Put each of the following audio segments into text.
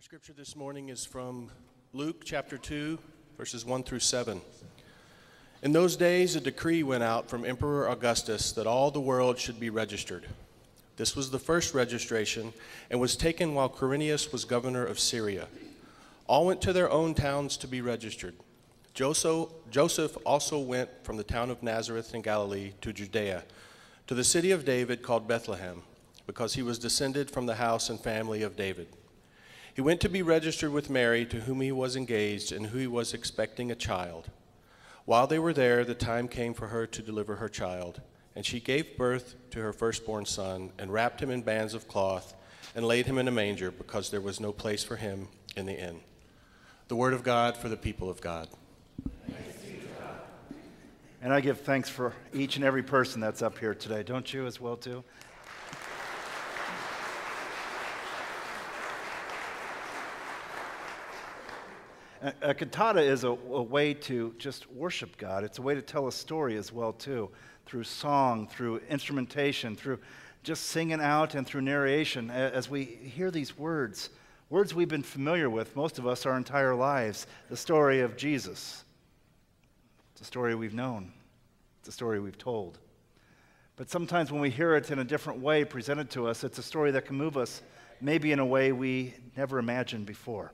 Our scripture this morning is from Luke chapter 2, verses 1 through 7. In those days, a decree went out from Emperor Augustus that all the world should be registered. This was the first registration and was taken while Quirinius was governor of Syria. All went to their own towns to be registered. Joseph also went from the town of Nazareth in Galilee to Judea, to the city of David called Bethlehem, because he was descended from the house and family of David. He went to be registered with Mary, to whom he was engaged and who he was expecting a child. While they were there, the time came for her to deliver her child, and she gave birth to her firstborn son, and wrapped him in bands of cloth, and laid him in a manger, because there was no place for him in the inn. The word of God for the people of God. And I give thanks for each and every person that's up here today. Don't you as well, too? A, cantata is a, a, way to just worship God. It's a way to tell a story as well, too, through song, through instrumentation, through just singing out, and through narration. As we hear these words, words we've been familiar with, most of us, our entire lives, the story of Jesus. It's a story we've known, it's a story we've told. But sometimes when we hear it in a different way presented to us, it's a story that can move us maybe in a way we never imagined before.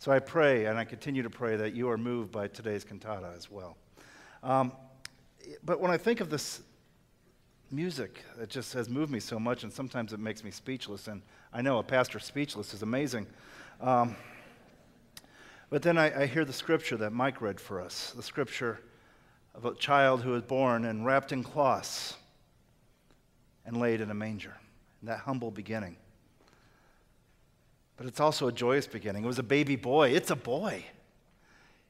So I pray, and I continue to pray, that you are moved by today's cantata as well. Um, but when I think of this music, it just has moved me so much, and sometimes it makes me speechless. And I know a pastor speechless is amazing. Um, but then I, I hear the scripture that Mike read for us the scripture of a child who was born and wrapped in cloths and laid in a manger, that humble beginning. But it's also a joyous beginning. It was a baby boy. It's a boy.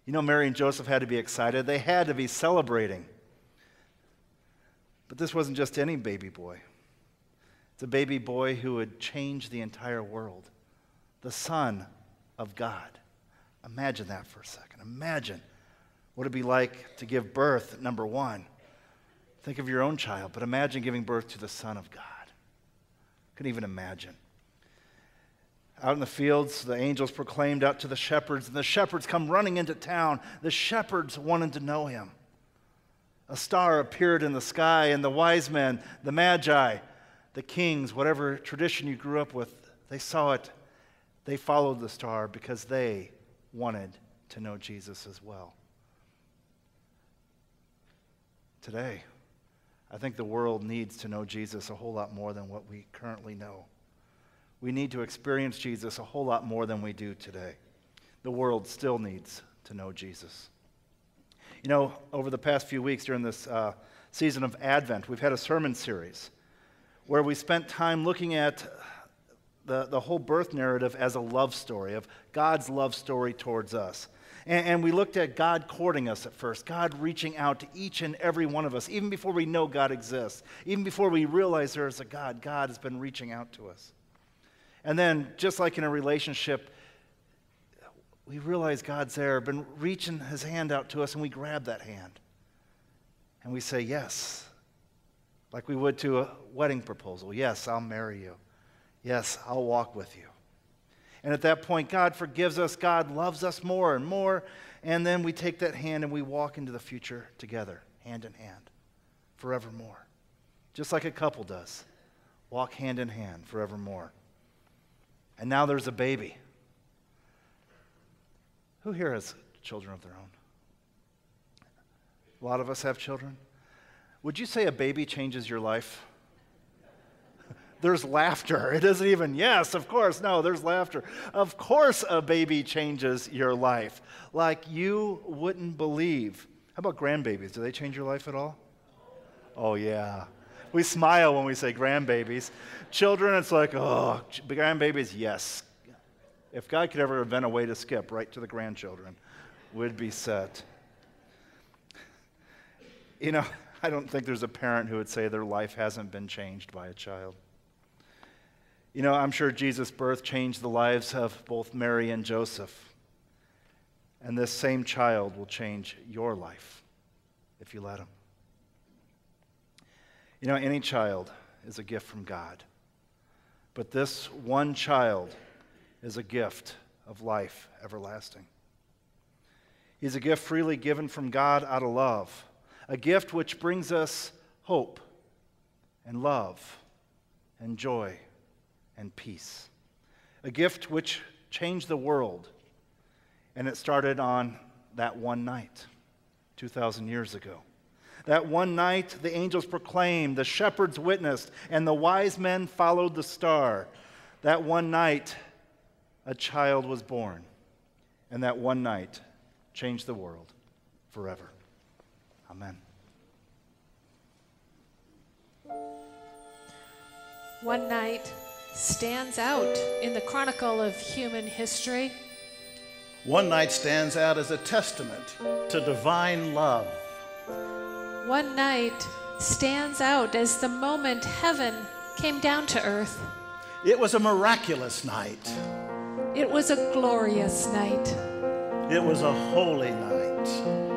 You know, Mary and Joseph had to be excited, they had to be celebrating. But this wasn't just any baby boy, it's a baby boy who would change the entire world, the Son of God. Imagine that for a second. Imagine what it'd be like to give birth, number one. Think of your own child, but imagine giving birth to the Son of God. Couldn't even imagine. Out in the fields, the angels proclaimed out to the shepherds, and the shepherds come running into town. The shepherds wanted to know him. A star appeared in the sky, and the wise men, the magi, the kings, whatever tradition you grew up with, they saw it. They followed the star because they wanted to know Jesus as well. Today, I think the world needs to know Jesus a whole lot more than what we currently know we need to experience Jesus a whole lot more than we do today. The world still needs to know Jesus. You know, over the past few weeks during this uh, season of Advent, we've had a sermon series where we spent time looking at the, the whole birth narrative as a love story, of God's love story towards us. And, and, we looked at God courting us at first, God reaching out to each and every one of us, even before we know God exists, even before we realize there is a God, God has been reaching out to us. And then, just like in a relationship, we realize God's there, been reaching his hand out to us, and we grab that hand. And we say, Yes, like we would to a wedding proposal. Yes, I'll marry you. Yes, I'll walk with you. And at that point, God forgives us, God loves us more and more. And then we take that hand and we walk into the future together, hand in hand, forevermore. Just like a couple does. Walk hand in hand forevermore and now there's a baby. Who here has children of their own? A lot of us have children. Would you say a baby changes your life? there's laughter. It isn't even, yes, of course. No, there's laughter. Of course, a baby changes your life like you wouldn't believe. How about grandbabies? Do they change your life at all? Oh, yeah. We smile when we say grandbabies. Children, it's like, oh, grandbabies, yes. If God could ever invent a way to skip right to the grandchildren, we'd be set. You know, I don't think there's a parent who would say their life hasn't been changed by a child. You know, I'm sure Jesus' birth changed the lives of both Mary and Joseph. And this same child will change your life if you let him. You know, any child is a gift from God. But this one child is a gift of life everlasting. He's a gift freely given from God out of love, a gift which brings us hope and love and joy and peace, a gift which changed the world. And it started on that one night, 2,000 years ago. That one night, the angels proclaimed, the shepherds witnessed, and the wise men followed the star. That one night, a child was born. And that one night changed the world forever. Amen. One night stands out in the chronicle of human history. One night stands out as a testament to divine love. One night stands out as the moment heaven came down to earth. It was a miraculous night. It was a glorious night. It was a holy night.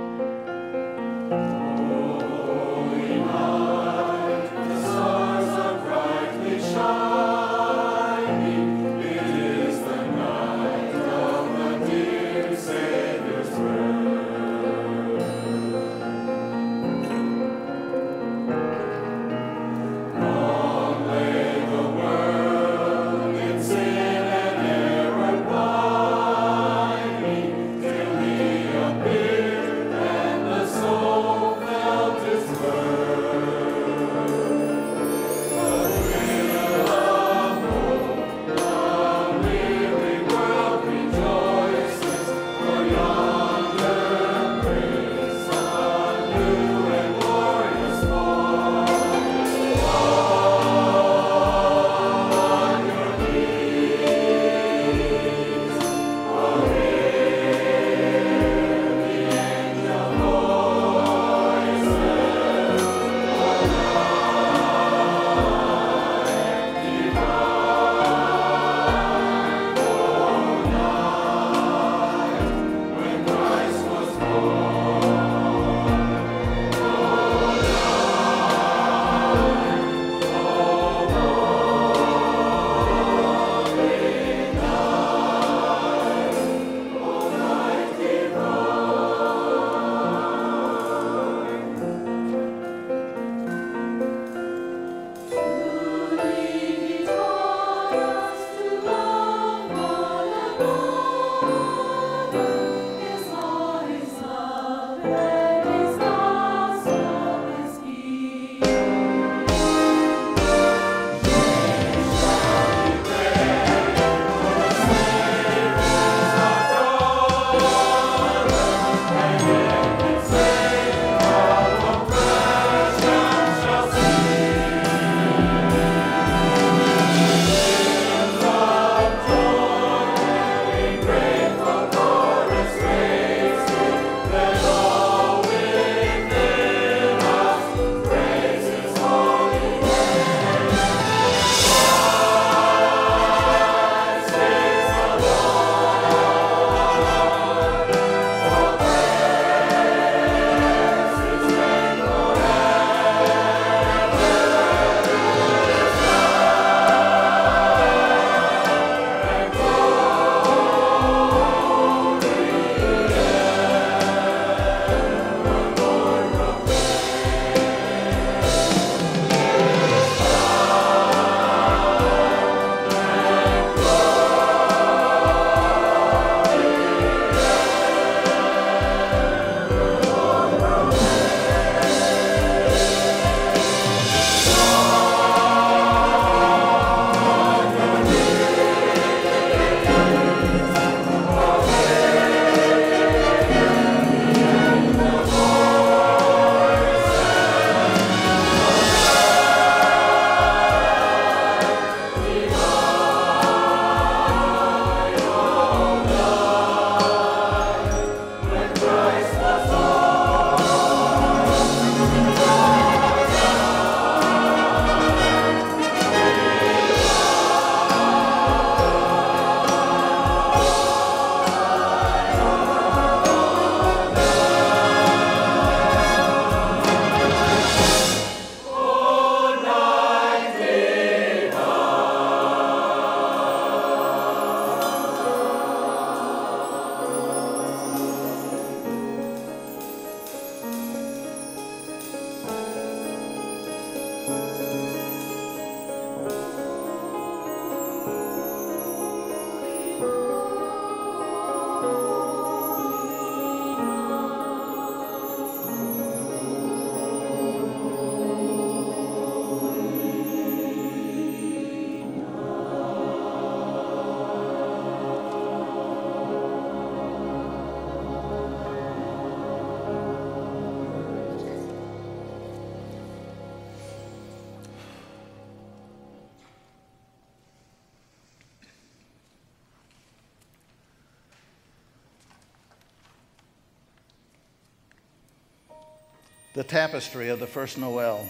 The tapestry of the first Noel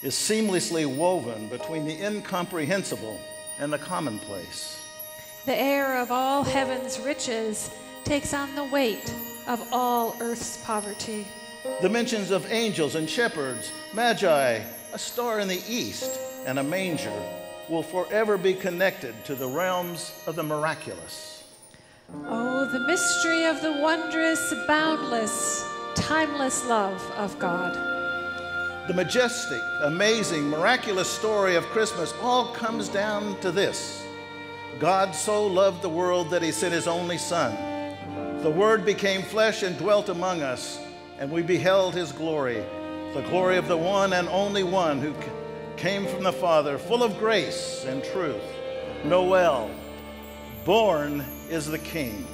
is seamlessly woven between the incomprehensible and the commonplace. The heir of all heaven's riches takes on the weight of all earth's poverty. The mentions of angels and shepherds, magi, a star in the east, and a manger will forever be connected to the realms of the miraculous. Oh, the mystery of the wondrous, boundless, timeless love of God. The majestic, amazing, miraculous story of Christmas all comes down to this God so loved the world that he sent his only Son. The Word became flesh and dwelt among us, and we beheld his glory, the glory of the one and only one who came from the Father, full of grace and truth. Noel, born is the King.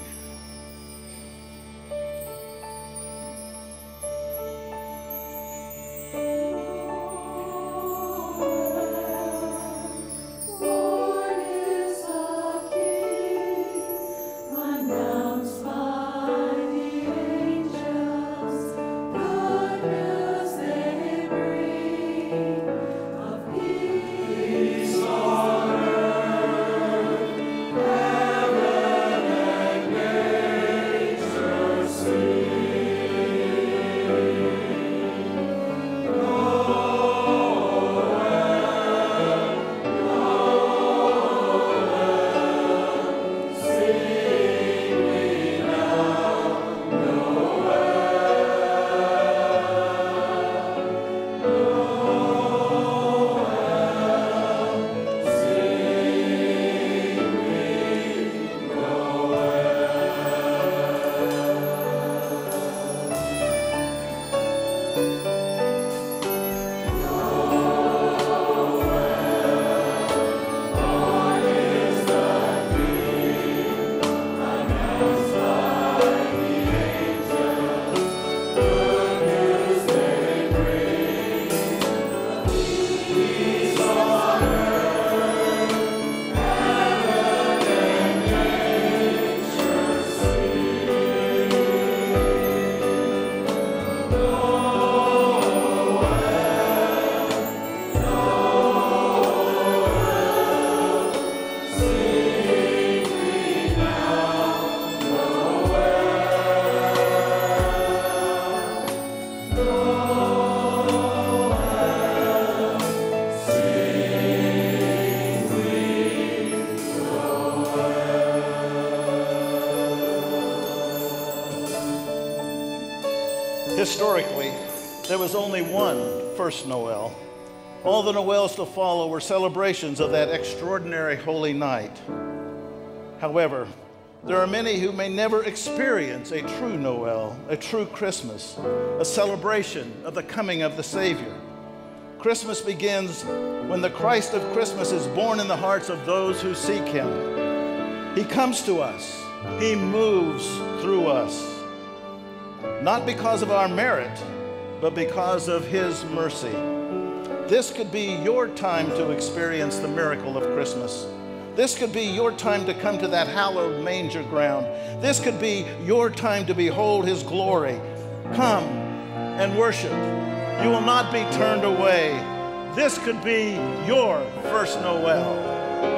There was only one first Noel. All the Noels to follow were celebrations of that extraordinary holy night. However, there are many who may never experience a true Noel, a true Christmas, a celebration of the coming of the Savior. Christmas begins when the Christ of Christmas is born in the hearts of those who seek Him. He comes to us, He moves through us not because of our merit, but because of His mercy. This could be your time to experience the miracle of Christmas. This could be your time to come to that hallowed manger ground. This could be your time to behold His glory. Come and worship. You will not be turned away. This could be your first Noel.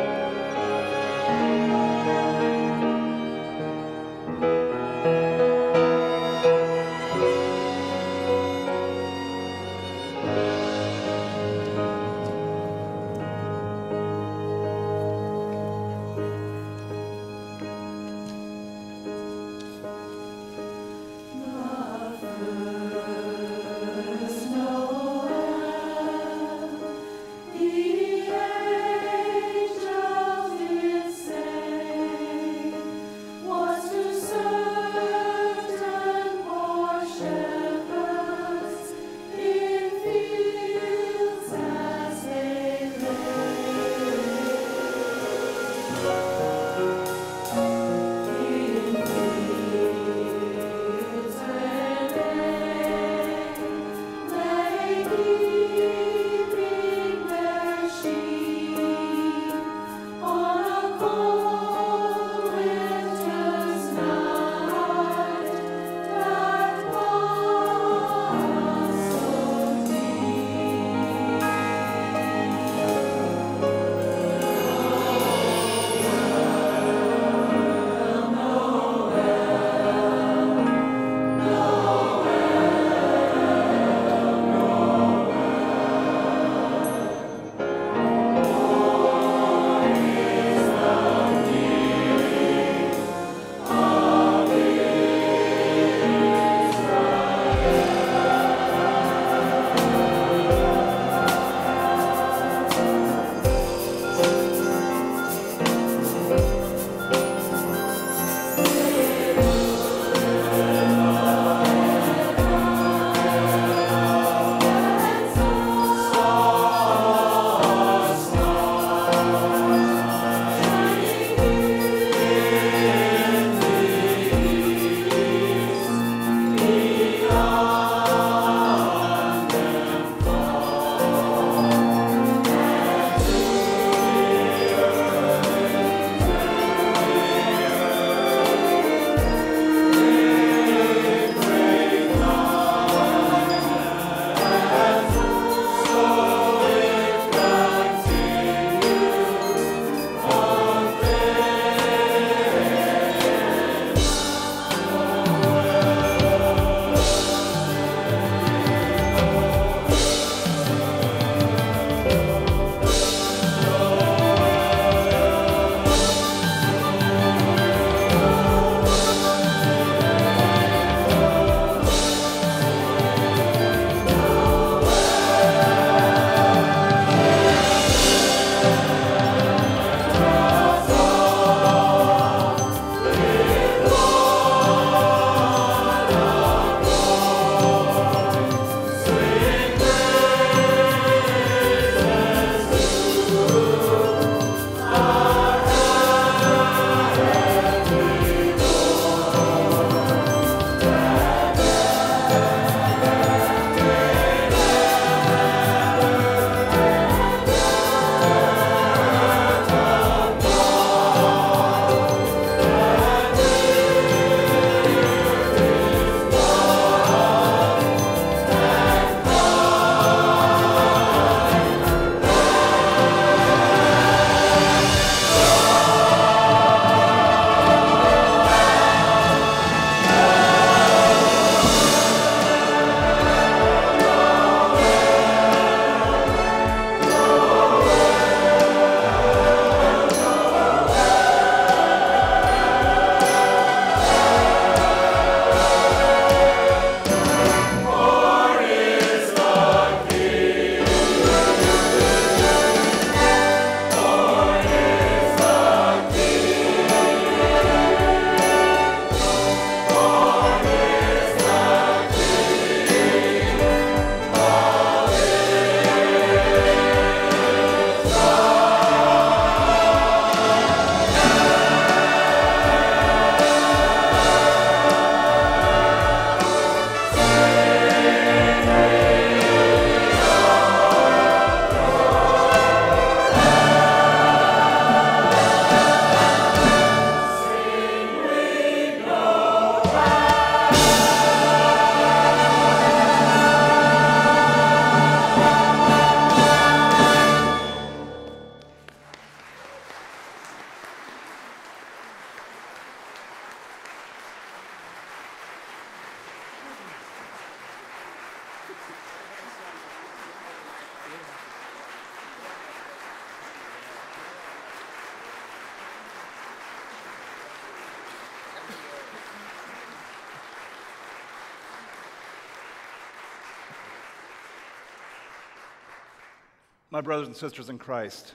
My brothers and sisters in Christ,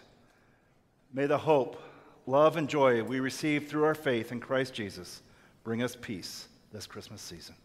may the hope, love, and joy we receive through our faith in Christ Jesus bring us peace this Christmas season.